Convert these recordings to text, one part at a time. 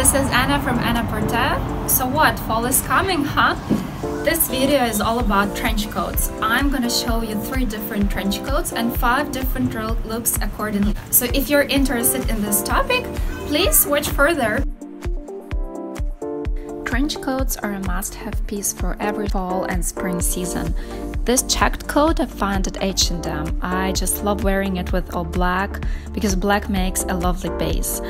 this is Anna from Anna Porter. So what, fall is coming, huh? This video is all about trench coats. I'm gonna show you three different trench coats and five different looks accordingly. So if you're interested in this topic, please watch further. Trench coats are a must-have piece for every fall and spring season. This checked coat I found at H&M. I just love wearing it with all black because black makes a lovely base.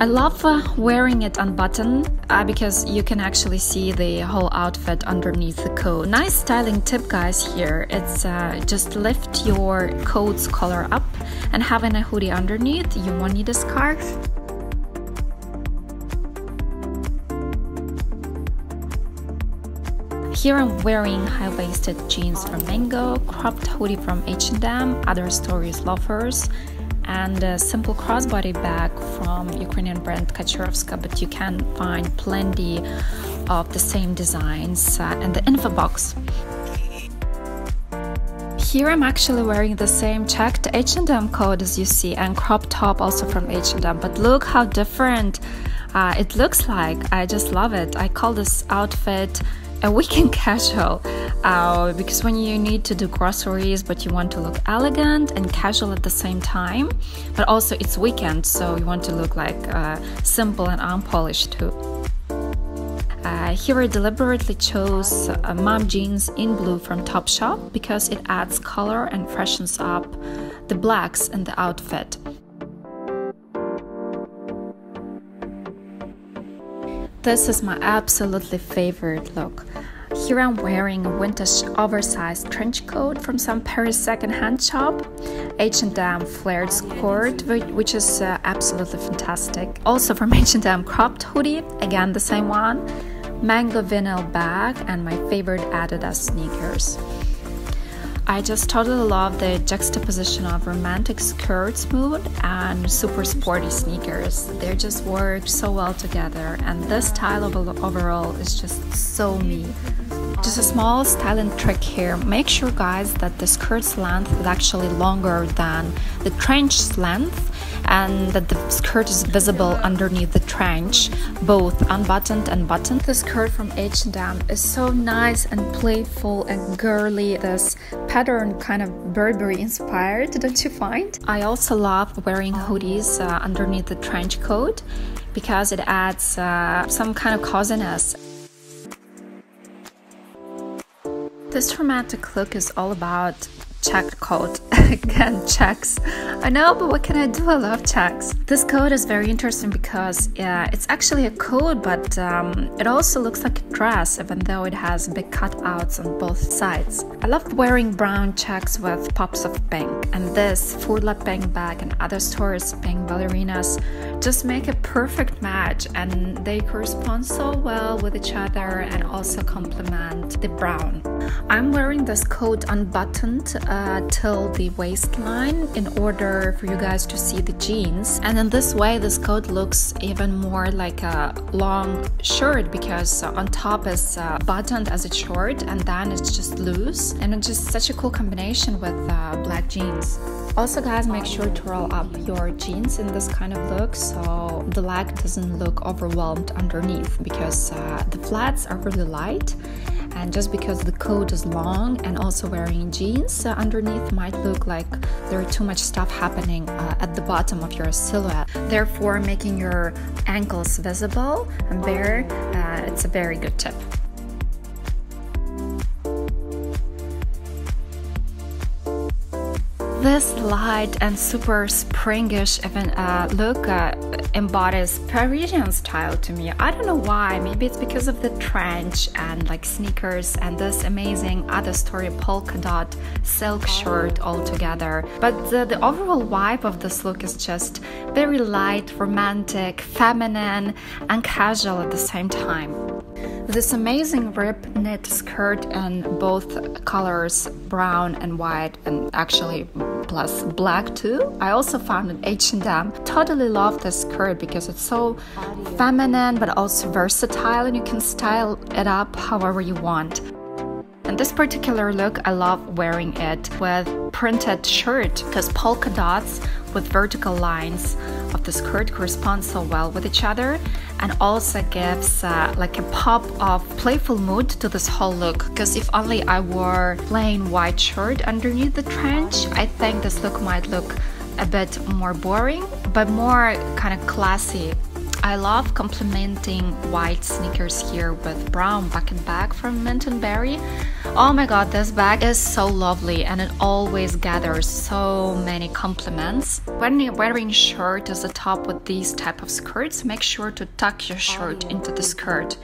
I love uh, wearing it unbuttoned uh, because you can actually see the whole outfit underneath the coat. Nice styling tip guys here, it's uh, just lift your coat's collar up and having a hoodie underneath, you won't need a scarf. Here I'm wearing high-waisted jeans from Mango, cropped hoodie from H&M, other stories loafers, and a simple crossbody bag from Ukrainian brand Kachorovska, but you can find plenty of the same designs uh, in the info box. Here I'm actually wearing the same checked H&M coat as you see and crop top also from H&M, but look how different uh, it looks like. I just love it. I call this outfit a weekend casual uh, because when you need to do groceries but you want to look elegant and casual at the same time but also it's weekend so you want to look like uh, simple and unpolished too uh, here I deliberately chose uh, mom jeans in blue from Topshop because it adds color and freshens up the blacks in the outfit. This is my absolutely favorite look. Here I'm wearing a vintage oversized trench coat from some Paris secondhand shop, H&M flared skirt, which is uh, absolutely fantastic. Also from H&M cropped hoodie, again the same one, mango vinyl bag, and my favorite Adidas sneakers. I just totally love the juxtaposition of romantic skirts mood and super sporty sneakers. They just work so well together, and this style of overall is just so me. Just a small styling trick here. Make sure, guys, that the skirt's length is actually longer than the trench's length and that the skirt is visible underneath the trench, both unbuttoned and buttoned. The skirt from H&M is so nice and playful and girly. This pattern kind of Burberry inspired, don't you find? I also love wearing hoodies uh, underneath the trench coat because it adds uh, some kind of coziness. This romantic look is all about checked coat again checks. I know but what can i do? I love checks. This coat is very interesting because uh, it's actually a coat but um, it also looks like a dress even though it has big cutouts on both sides. I love wearing brown checks with pops of pink and this Foodlab pink bag and other stories pink ballerinas just make a perfect match and they correspond so well with each other and also complement the brown. I'm wearing this coat unbuttoned uh, till the waistline in order for you guys to see the jeans. And in this way this coat looks even more like a long shirt because on top is uh, buttoned as a short and then it's just loose. And it's just such a cool combination with uh, black jeans. Also guys make sure to roll up your jeans in this kind of look so the leg doesn't look overwhelmed underneath because uh, the flats are really light and just because the coat is long and also wearing jeans uh, underneath might look like there are too much stuff happening uh, at the bottom of your silhouette. Therefore making your ankles visible and bare uh, it's a very good tip This light and super springish even uh, look uh, embodies Parisian style to me. I don't know why. Maybe it's because of the trench and like sneakers and this amazing other story polka dot silk shirt all together. But the, the overall vibe of this look is just very light, romantic, feminine, and casual at the same time. This amazing rib knit skirt in both colors, brown and white, and actually plus black too. I also found at H&M. Totally love this skirt because it's so feminine but also versatile and you can style it up however you want. And this particular look, I love wearing it with printed shirt because polka dots with vertical lines of the skirt correspond so well with each other and also gives uh, like a pop of playful mood to this whole look because if only I wore plain white shirt underneath the trench I think this look might look a bit more boring but more kind of classy I love complementing white sneakers here with brown bucket bag from Mint & Berry. Oh my god, this bag is so lovely and it always gathers so many compliments. When you're wearing shirt as a top with these type of skirts, make sure to tuck your shirt into the skirt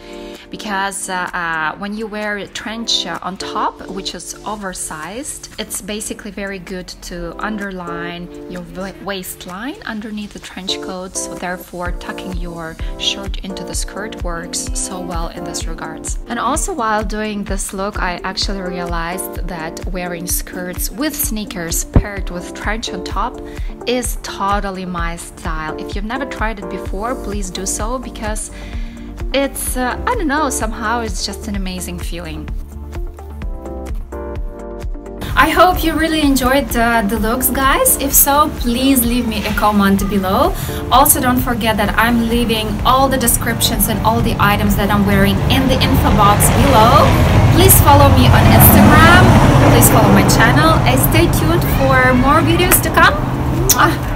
because uh, uh, when you wear a trench uh, on top, which is oversized, it's basically very good to underline your waistline underneath the trench coat. So therefore, tucking your shirt into the skirt works so well in this regards. And also while doing this look, I actually realized that wearing skirts with sneakers paired with trench on top is totally my style. If you've never tried it before, please do so because it's, uh, I don't know, somehow it's just an amazing feeling. I hope you really enjoyed uh, the looks guys. If so, please leave me a comment below. Also don't forget that I'm leaving all the descriptions and all the items that I'm wearing in the info box below. Please follow me on Instagram. Please follow my channel and stay tuned for more videos to come.